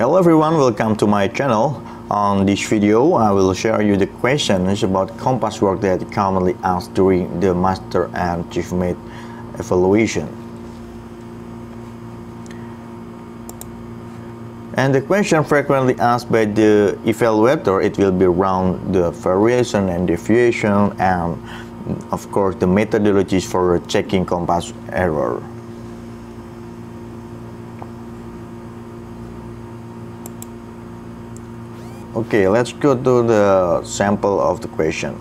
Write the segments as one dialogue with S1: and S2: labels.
S1: Hello everyone, welcome to my channel. On this video, I will share you the questions about compass work that commonly asked during the Master and Chiefmate evaluation. And the question frequently asked by the evaluator, it will be around the variation and deviation and of course the methodologies for checking compass error. Okay, let's go to the sample of the question.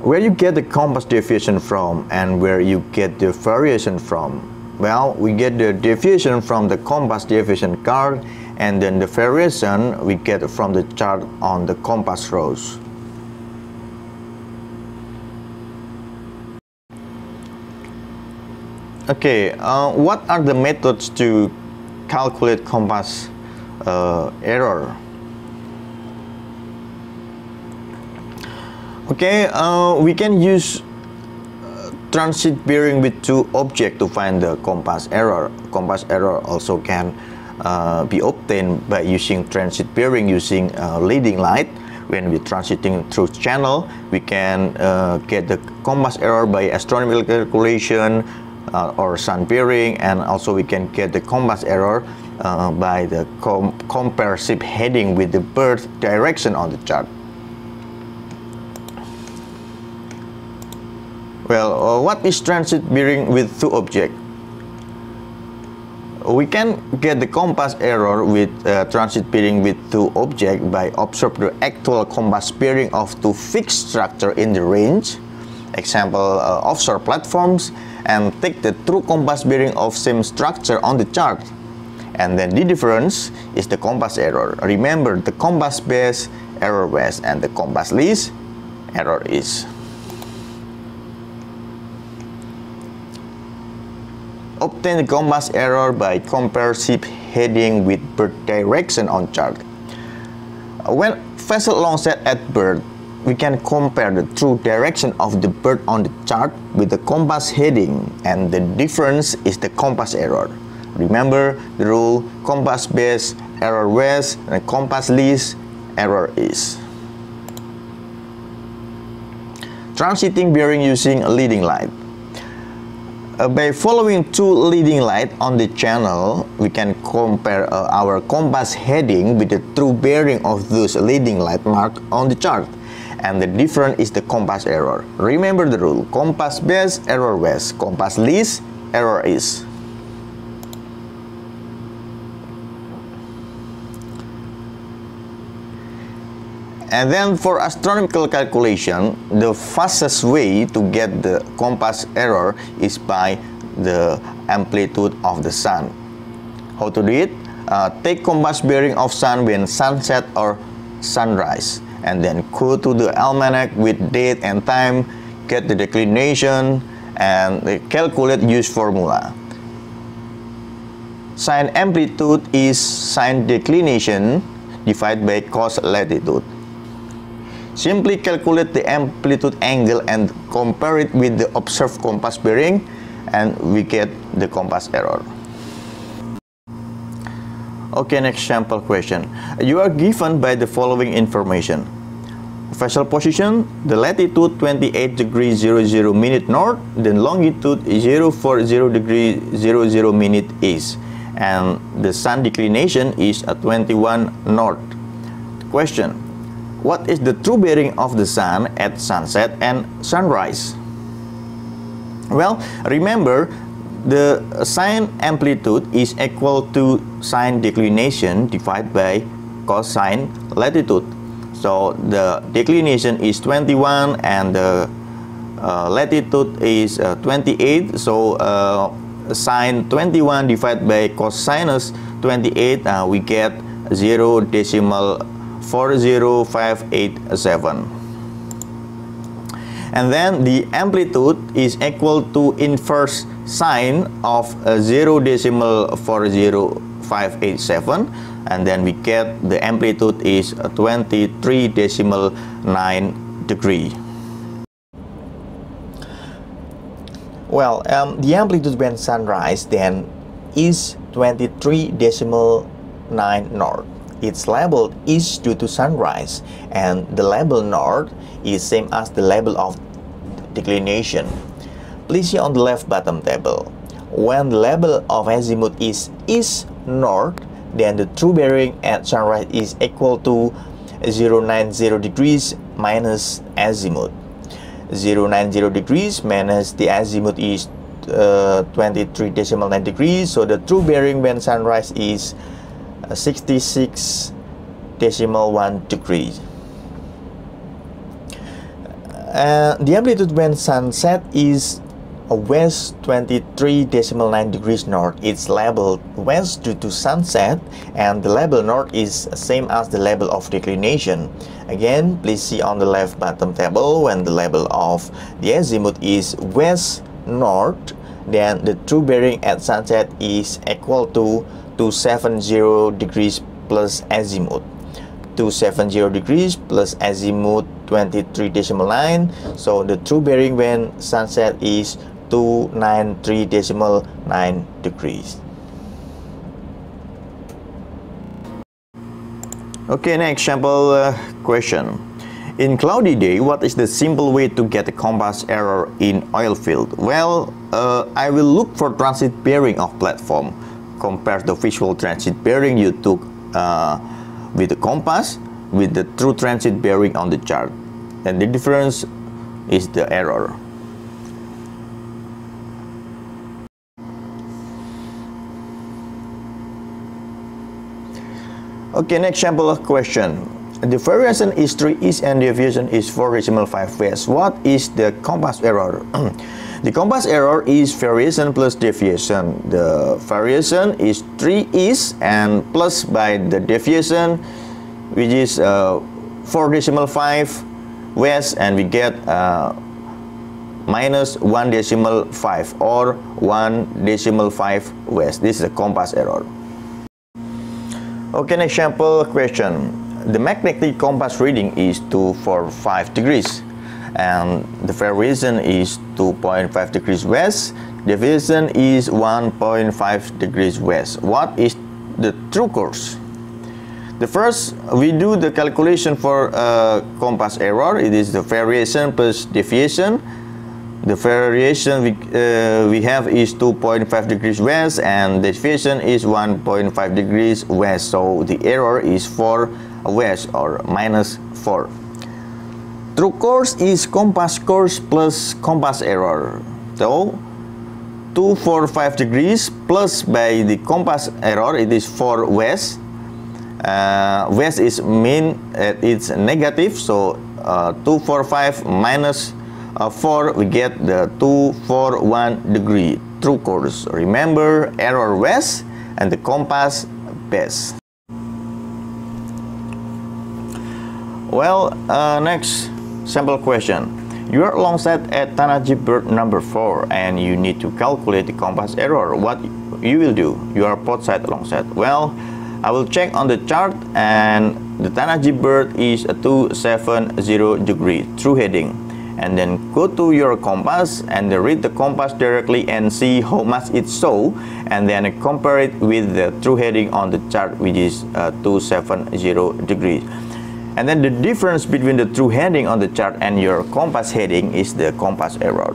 S1: Where you get the compass deviation from and where you get the variation from? Well, we get the deviation from the compass deviation card and then the variation we get from the chart on the compass rose. Okay, uh, what are the methods to calculate compass uh, error? Okay, uh, we can use uh, transit bearing with two objects to find the compass error. Compass error also can uh, be obtained by using transit bearing using uh, leading light. When we're transiting through channel, we can uh, get the compass error by astronomical calculation uh, or sun bearing, and also we can get the compass error by the com ship heading with the bird direction on the chart. Well, uh, what is transit bearing with two objects? We can get the compass error with uh, transit bearing with two objects by observe the actual compass bearing of two fixed structure in the range, example uh, offshore platforms, and take the true compass bearing of same structure on the chart. And then the difference is the compass error. Remember the compass base error west and the compass least error east. Obtain the compass error by compare ship heading with bird direction on chart. When vessel alongside at bird, we can compare the true direction of the bird on the chart with the compass heading and the difference is the compass error. Remember the rule compass base error west and compass least error east. Transiting bearing using a leading light. Uh, by following two leading lights on the channel, we can compare uh, our compass heading with the true bearing of those leading light marked on the chart. And the difference is the compass error. Remember the rule, compass base, error west, compass least, error east. And then for astronomical calculation, the fastest way to get the compass error is by the amplitude of the sun. How to do it? Uh, take compass bearing of sun when sunset or sunrise and then go to the almanac with date and time, get the declination and calculate use formula. Sine amplitude is sine declination divided by cos latitude. Simply calculate the amplitude angle and compare it with the observed compass bearing and we get the compass error. Okay, next sample question. You are given by the following information. Vessel position, the latitude 28 degrees 00 minute north, then longitude 040 degree 00 minute east, and the sun declination is at 21 north. Question, what is the true bearing of the sun at sunset and sunrise? Well, remember the sine amplitude is equal to sine declination divided by cosine latitude. So the declination is 21 and the uh, latitude is uh, 28. So uh, sine 21 divided by cosinus 28, uh, we get 0 decimal 40587 and then the amplitude is equal to inverse sine of uh, 0 decimal 40587 and then we get the amplitude is 23 decimal 9 degree. Well um, the amplitude when sunrise then is 23 decimal 9 north. It's labeled east due to sunrise and the label north is same as the label of declination. Please see on the left bottom table. When the label of azimuth is east north, then the true bearing at sunrise is equal to 090 degrees minus azimuth. 090 degrees minus the azimuth is uh, 23 decimal 9 degrees so the true bearing when sunrise is 66 decimal 1 degree. uh, the amplitude when sunset is west 23 decimal 9 degrees north it's labeled west due to sunset and the label north is same as the label of declination again please see on the left bottom table when the label of the azimuth is west north then the true bearing at sunset is equal to 270 degrees plus azimuth 270 degrees plus azimuth 23 decimal 9 so the true bearing when sunset is 293 decimal 9 degrees. Okay next example uh, question in cloudy day, what is the simple way to get a compass error in oil field? Well, uh, I will look for transit bearing of platform. Compare the visual transit bearing you took uh, with the compass with the true transit bearing on the chart. And the difference is the error. Okay, next sample question. The variation is 3 east and deviation is 4 decimal 5 west. What is the compass error? the compass error is variation plus deviation. The variation is 3 east and plus by the deviation which is uh, 4 decimal 5 west and we get uh, minus 1 decimal 5 or 1 decimal 5 west. This is a compass error. Okay, next example question the magnetic compass reading is 245 degrees and the variation is 2.5 degrees west. Deviation is 1.5 degrees west. What is the true course? The first we do the calculation for uh, compass error. It is the variation plus deviation. The variation we, uh, we have is 2.5 degrees west and the deviation is 1.5 degrees west. So the error is 4 west or minus 4. True course is compass course plus compass error. So 245 degrees plus by the compass error it is 4 west. Uh, west is mean uh, it's negative so uh, 245 minus, uh, 4 we get the 241 degree true course. Remember error west and the compass best. Well, uh, next sample question. You are alongside at Tanajib bird number 4 and you need to calculate the compass error. What you will do? You are port side alongside. Well, I will check on the chart and the Tanajib bird is a 270 degree true heading and then go to your compass and read the compass directly and see how much it show and then compare it with the true heading on the chart which is uh, 270 degrees and then the difference between the true heading on the chart and your compass heading is the compass error.